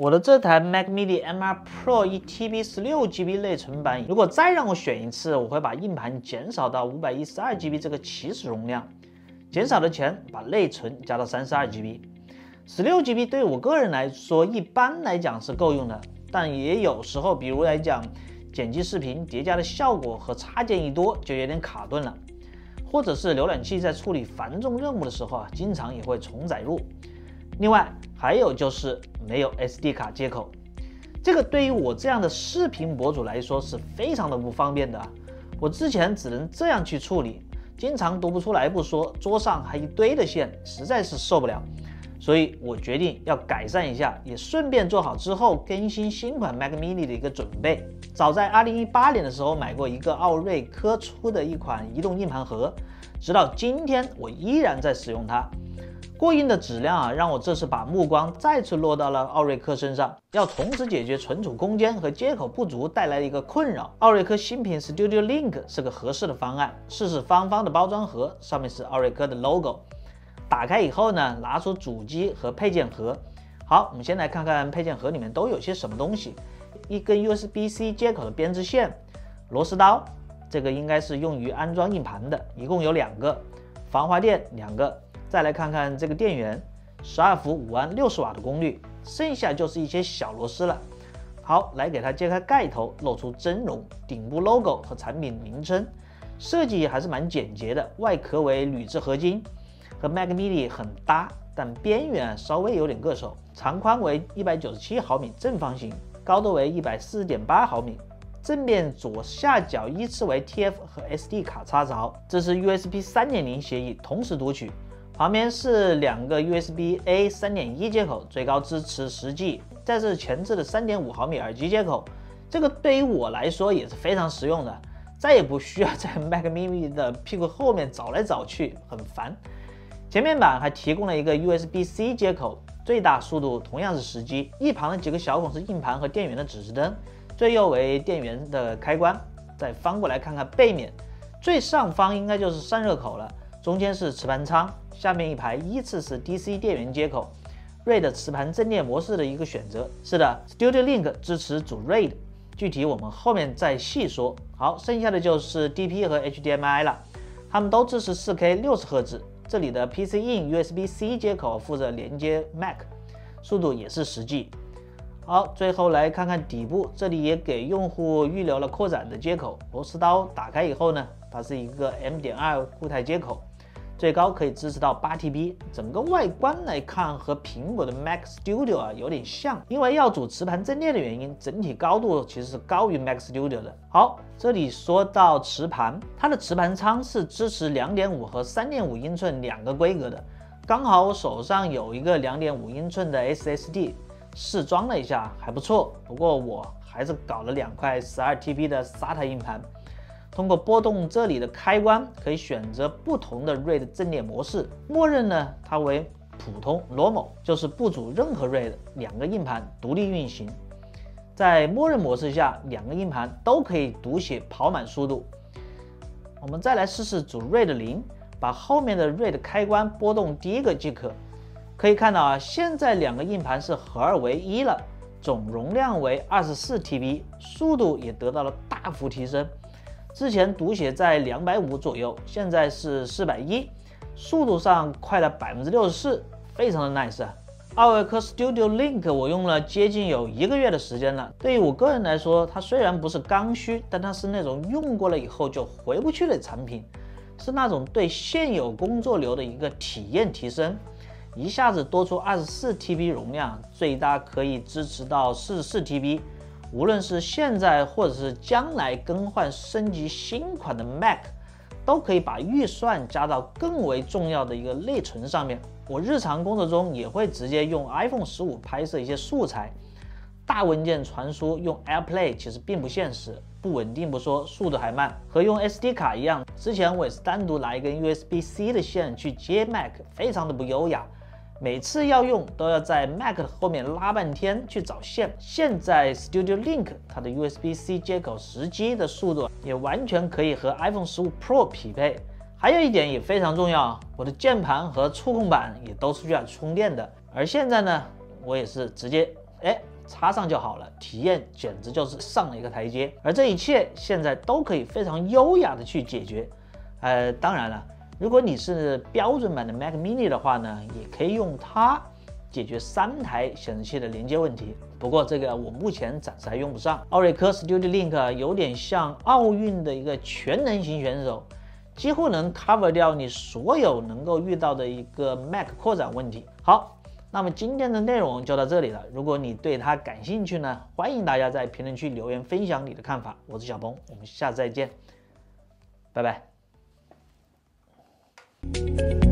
我的这台 Mac Mini M2 Pro 1TB 16GB 内存版，如果再让我选一次，我会把硬盘减少到 512GB 这个起始容量，减少的钱把内存加到 32GB。16GB 对我个人来说，一般来讲是够用的，但也有时候，比如来讲剪辑视频叠加的效果和插件一多，就有点卡顿了，或者是浏览器在处理繁重任务的时候啊，经常也会重载入。另外还有就是没有 SD 卡接口，这个对于我这样的视频博主来说是非常的不方便的。我之前只能这样去处理，经常读不出来不说，桌上还一堆的线，实在是受不了。所以我决定要改善一下，也顺便做好之后更新新款 Mac Mini 的一个准备。早在2018年的时候买过一个奥瑞科出的一款移动硬盘盒，直到今天我依然在使用它。过硬的质量啊，让我这次把目光再次落到了奥瑞科身上，要同时解决存储空间和接口不足带来的一个困扰。奥瑞科新品 Studio Link 是个合适的方案，四四方方的包装盒，上面是奥瑞科的 logo。打开以后呢，拿出主机和配件盒。好，我们先来看看配件盒里面都有些什么东西。一根 USB-C 接口的编织线，螺丝刀，这个应该是用于安装硬盘的，一共有两个。防滑垫两个。再来看看这个电源，十二伏五安六十瓦的功率，剩下就是一些小螺丝了。好，来给它揭开盖头，露出真容，顶部 logo 和产品名称，设计还是蛮简洁的。外壳为铝制合金，和 Mac Mini 很搭，但边缘稍微有点硌手。长宽为一百九十七毫米正方形，高度为一百四十点八毫米。正面左下角依次为 TF 和 SD 卡插槽，这是 USB 三点零协议同时读取。旁边是两个 USB A 三点一接口，最高支持十 G。再是前置的三点五毫米耳机接口，这个对于我来说也是非常实用的，再也不需要在 Mac Mini 的屁股后面找来找去，很烦。前面板还提供了一个 USB C 接口，最大速度同样是十 G。一旁的几个小孔是硬盘和电源的指示灯，最右为电源的开关。再翻过来看看背面，最上方应该就是散热口了。中间是磁盘仓，下面一排依次是 DC 电源接口，RAID 磁盘阵列模式的一个选择。是的，Studio Link 支持主 RAID，具体我们后面再细说。好，剩下的就是 DP 和 HDMI 了，它们都支持 4K 60赫兹。这里的 PC In USB-C 接口负责连接 Mac，速度也是十 G。好，最后来看看底部，这里也给用户预留了扩展的接口。螺丝刀打开以后呢，它是一个 M.2 固态接口。最高可以支持到八 TB，整个外观来看和苹果的 Mac Studio 啊有点像，因为要组磁盘阵列的原因，整体高度其实是高于 Mac Studio 的。好，这里说到磁盘，它的磁盘仓是支持两点五和三点五英寸两个规格的，刚好我手上有一个两点五英寸的 SSD，试装了一下还不错，不过我还是搞了两块十二 TB 的 SATA 硬盘。通过拨动这里的开关，可以选择不同的 RAID 阵列模式。默认呢，它为普通 （Normal），就是不组任何 RAID，两个硬盘独立运行。在默认模式下，两个硬盘都可以读写跑满速度。我们再来试试组 RAID 零，把后面的 RAID 开关拨动第一个即可。可以看到啊，现在两个硬盘是合二为一了，总容量为二十四 TB，速度也得到了大幅提升。之前读写在两百五左右，现在是四百一，速度上快了百分之六十四，非常的 nice 啊。奥维科 Studio Link 我用了接近有一个月的时间了，对于我个人来说，它虽然不是刚需，但它是那种用过了以后就回不去的产品，是那种对现有工作流的一个体验提升，一下子多出二十四 TB 容量，最大可以支持到四十四 TB。无论是现在或者是将来更换升级新款的 Mac，都可以把预算加到更为重要的一个内存上面。我日常工作中也会直接用 iPhone 十五拍摄一些素材，大文件传输用 AirPlay 其实并不现实，不稳定不说，速度还慢，和用 SD 卡一样。之前我也是单独拿一根 USB-C 的线去接 Mac，非常的不优雅。每次要用都要在 Mac 后面拉半天去找线。现在 Studio Link 它的 USB-C 接口十 G 的速度也完全可以和 iPhone 十五 Pro 匹配。还有一点也非常重要，我的键盘和触控板也都是需要充电的。而现在呢，我也是直接哎，插上就好了，体验简直就是上了一个台阶。而这一切现在都可以非常优雅的去解决。呃，当然了，如果你是标准版的 Mac Mini 的话呢，也可以用它解决三台显示器的连接问题。不过这个我目前暂时还用不上。奥瑞科 Studio Link 有点像奥运的一个全能型选手，几乎能 cover 掉你所有能够遇到的一个 Mac 扩展问题。好，那么今天的内容就到这里了。如果你对它感兴趣呢，欢迎大家在评论区留言分享你的看法。我是小鹏，我们下次再见，拜拜。Thank you.